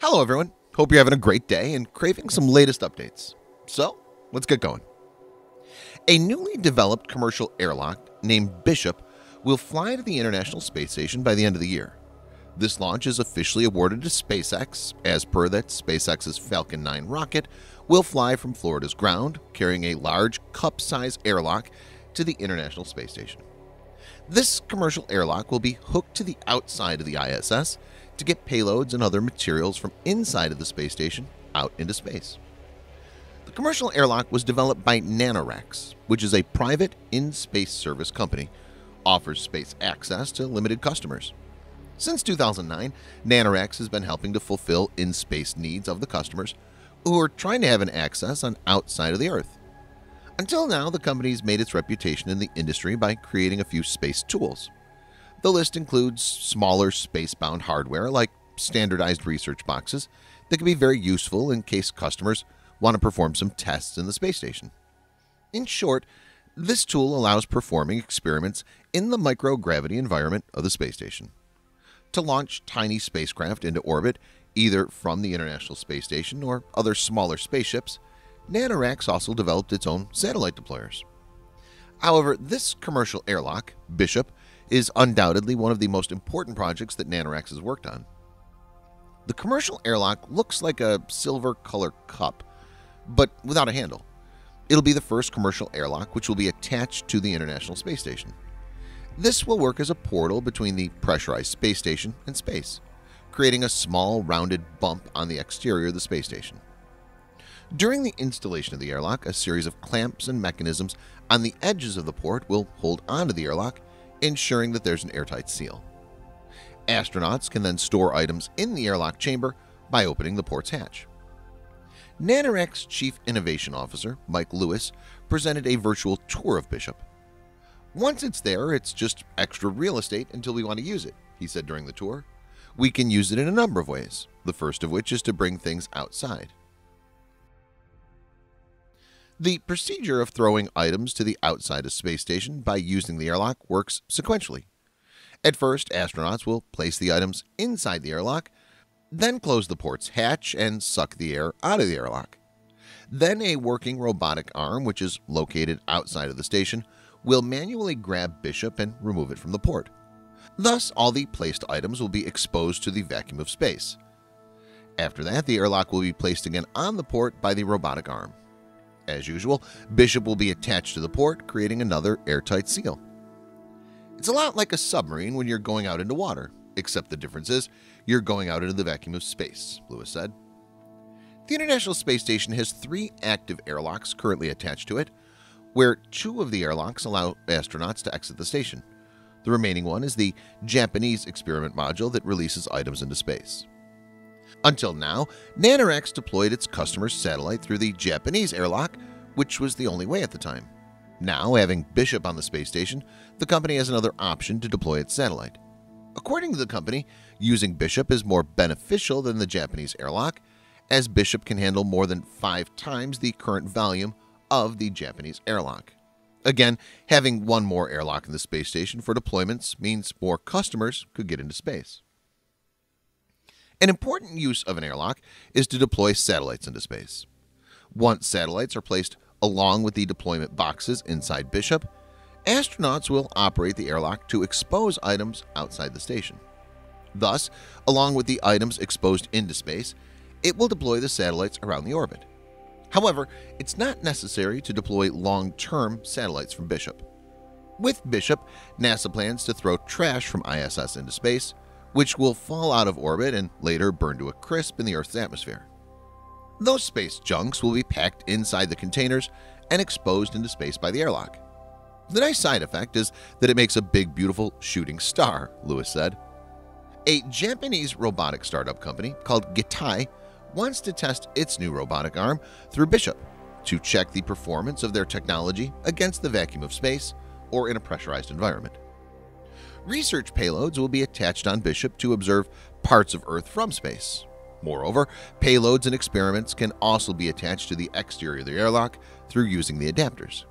Hello everyone, hope you're having a great day and craving some latest updates. So, let's get going. A newly developed commercial airlock named Bishop will fly to the International Space Station by the end of the year. This launch is officially awarded to SpaceX, as per that SpaceX's Falcon 9 rocket will fly from Florida's ground, carrying a large cup-size airlock to the International Space Station. This commercial airlock will be hooked to the outside of the ISS to get payloads and other materials from inside of the space station out into space. The commercial airlock was developed by NanoRacks, which is a private in-space service company, offers space access to limited customers. Since 2009, NanoRacks has been helping to fulfill in-space needs of the customers who are trying to have an access on outside of the Earth. Until now, the company's made its reputation in the industry by creating a few space tools. The list includes smaller space-bound hardware like standardized research boxes that can be very useful in case customers want to perform some tests in the space station. In short, this tool allows performing experiments in the microgravity environment of the space station. To launch tiny spacecraft into orbit, either from the International Space Station or other smaller spaceships, NanoRacks also developed its own satellite deployers. However, this commercial airlock, Bishop, is undoubtedly one of the most important projects that NanoRacks has worked on. The commercial airlock looks like a silver color cup, but without a handle. It'll be the first commercial airlock which will be attached to the International Space Station. This will work as a portal between the pressurized space station and space, creating a small rounded bump on the exterior of the space station. During the installation of the airlock, a series of clamps and mechanisms on the edges of the port will hold onto the airlock ensuring that there's an airtight seal. Astronauts can then store items in the airlock chamber by opening the port's hatch. NanoRacks Chief Innovation Officer Mike Lewis presented a virtual tour of Bishop. Once it's there, it's just extra real estate until we want to use it, he said during the tour. We can use it in a number of ways, the first of which is to bring things outside. The procedure of throwing items to the outside of space station by using the airlock works sequentially. At first, astronauts will place the items inside the airlock, then close the port's hatch and suck the air out of the airlock. Then a working robotic arm, which is located outside of the station, will manually grab Bishop and remove it from the port. Thus, all the placed items will be exposed to the vacuum of space. After that, the airlock will be placed again on the port by the robotic arm. As usual, Bishop will be attached to the port, creating another airtight seal. It's a lot like a submarine when you're going out into water, except the difference is you're going out into the vacuum of space, Lewis said. The International Space Station has three active airlocks currently attached to it, where two of the airlocks allow astronauts to exit the station. The remaining one is the Japanese experiment module that releases items into space. Until now, NanoRacks deployed its customer's satellite through the Japanese airlock, which was the only way at the time. Now, having Bishop on the space station, the company has another option to deploy its satellite. According to the company, using Bishop is more beneficial than the Japanese airlock, as Bishop can handle more than five times the current volume of the Japanese airlock. Again, having one more airlock in the space station for deployments means more customers could get into space. An important use of an airlock is to deploy satellites into space. Once satellites are placed along with the deployment boxes inside Bishop, astronauts will operate the airlock to expose items outside the station. Thus, along with the items exposed into space, it will deploy the satellites around the orbit. However, it's not necessary to deploy long-term satellites from Bishop. With Bishop, NASA plans to throw trash from ISS into space, which will fall out of orbit and later burn to a crisp in the Earth's atmosphere. Those space junks will be packed inside the containers and exposed into space by the airlock. The nice side effect is that it makes a big beautiful shooting star, Lewis said. A Japanese robotic startup company called Gitai wants to test its new robotic arm through Bishop to check the performance of their technology against the vacuum of space or in a pressurized environment. Research payloads will be attached on Bishop to observe parts of Earth from space. Moreover, payloads and experiments can also be attached to the exterior of the airlock through using the adapters.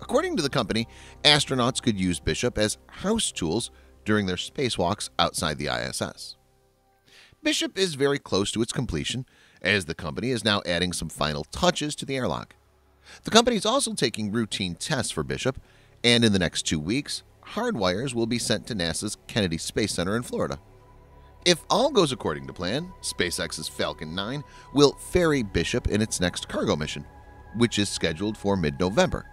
According to the company, astronauts could use Bishop as house tools during their spacewalks outside the ISS. Bishop is very close to its completion, as the company is now adding some final touches to the airlock. The company is also taking routine tests for Bishop, and in the next two weeks, hardwires will be sent to NASA's Kennedy Space Center in Florida. If all goes according to plan, SpaceX's Falcon 9 will ferry Bishop in its next cargo mission, which is scheduled for mid-November.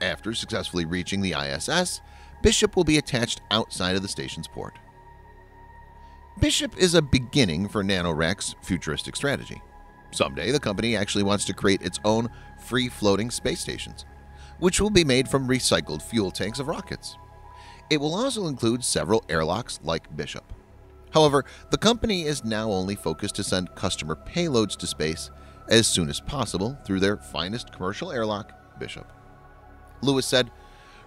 After successfully reaching the ISS, Bishop will be attached outside of the station's port. Bishop is a beginning for NanoRack's futuristic strategy. Someday, the company actually wants to create its own free-floating space stations, which will be made from recycled fuel tanks of rockets. It will also include several airlocks like Bishop. However, the company is now only focused to send customer payloads to space as soon as possible through their finest commercial airlock, Bishop. Lewis said,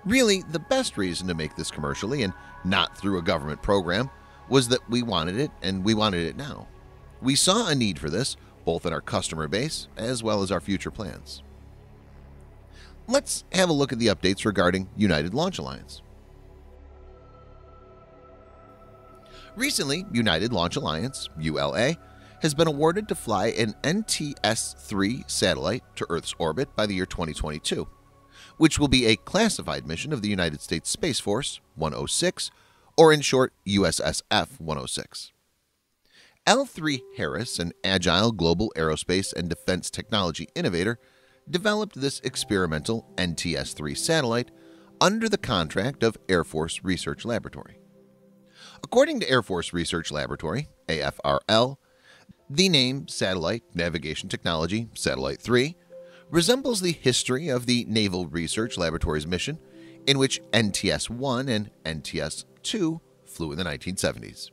Really, the best reason to make this commercially and not through a government program was that we wanted it and we wanted it now. We saw a need for this both in our customer base as well as our future plans. Let's have a look at the updates regarding United Launch Alliance. Recently, United Launch Alliance ULA has been awarded to fly an NTS-3 satellite to Earth's orbit by the year 2022, which will be a classified mission of the United States Space Force 106, or in short USSF 106. L3 Harris, an agile global aerospace and defense technology innovator, developed this experimental NTS-3 satellite under the contract of Air Force Research Laboratory. According to Air Force Research Laboratory, AFRL, the name Satellite Navigation Technology Satellite 3 resembles the history of the Naval Research Laboratory's mission in which NTS-1 and NTS-2 flew in the 1970s.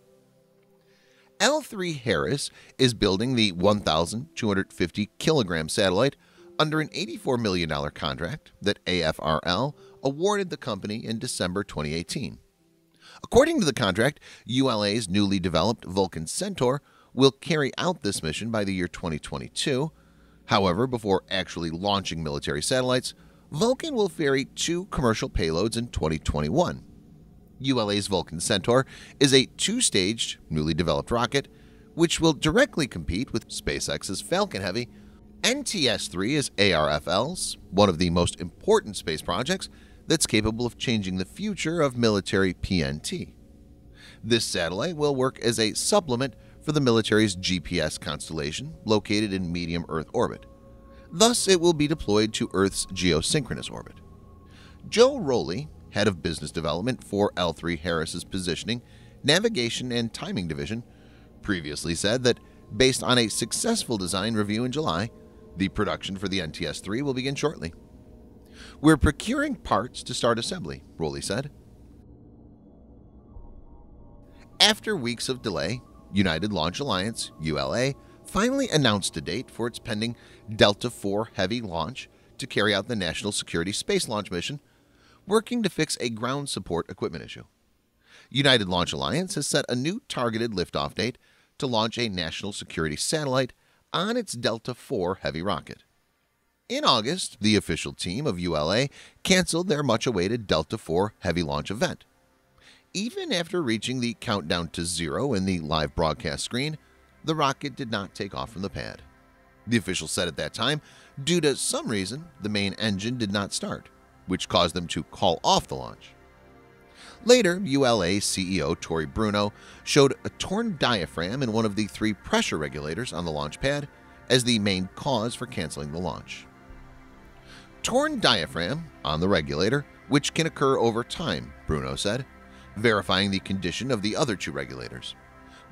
L3 Harris is building the 1,250 kilogram satellite under an $84 million contract that AFRL awarded the company in December 2018. According to the contract, ULA's newly developed Vulcan Centaur will carry out this mission by the year 2022. However, before actually launching military satellites, Vulcan will ferry two commercial payloads in 2021. ULA's Vulcan Centaur is a two-staged, newly developed rocket which will directly compete with SpaceX's Falcon Heavy. NTS-3 is ARFL's, one of the most important space projects that's capable of changing the future of military PNT. This satellite will work as a supplement for the military's GPS constellation located in medium Earth orbit. Thus, it will be deployed to Earth's geosynchronous orbit. Joe Rowley, head of business development for L3 Harris's positioning, navigation, and timing division, previously said that based on a successful design review in July, the production for the NTS-3 will begin shortly. We're procuring parts to start assembly, Rowley said. After weeks of delay, United Launch Alliance ULA finally announced a date for its pending Delta IV Heavy launch to carry out the National Security Space Launch Mission, working to fix a ground support equipment issue. United Launch Alliance has set a new targeted liftoff date to launch a national security satellite on its Delta IV Heavy rocket. In August, the official team of ULA canceled their much-awaited Delta IV heavy launch event. Even after reaching the countdown to zero in the live broadcast screen, the rocket did not take off from the pad. The official said at that time, due to some reason, the main engine did not start, which caused them to call off the launch. Later, ULA CEO Tory Bruno showed a torn diaphragm in one of the three pressure regulators on the launch pad as the main cause for canceling the launch torn diaphragm on the regulator, which can occur over time, Bruno said, verifying the condition of the other two regulators.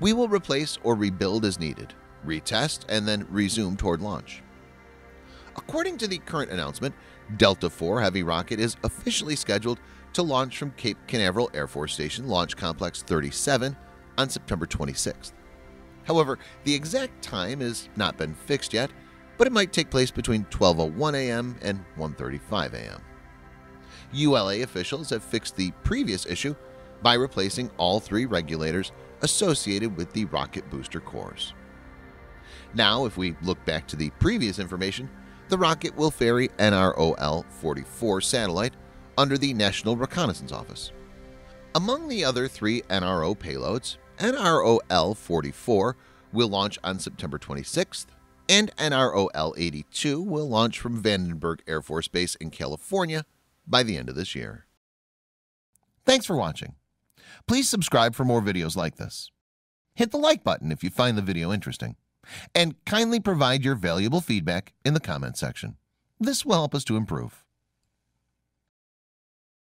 We will replace or rebuild as needed, retest, and then resume toward launch. According to the current announcement, Delta IV Heavy rocket is officially scheduled to launch from Cape Canaveral Air Force Station Launch Complex 37 on September 26th. However, the exact time has not been fixed yet, but it might take place between 12.01 a.m. and 1.35 a.m. ULA officials have fixed the previous issue by replacing all three regulators associated with the rocket booster cores. Now, if we look back to the previous information, the rocket will ferry NROL-44 satellite under the National Reconnaissance Office. Among the other three NRO payloads, NROL 44 will launch on September 26th, and NROL 82 will launch from Vandenberg Air Force Base in California by the end of this year. Thanks for watching. Please subscribe for more videos like this. Hit the like button if you find the video interesting, and kindly provide your valuable feedback in the comment section. This will help us to improve.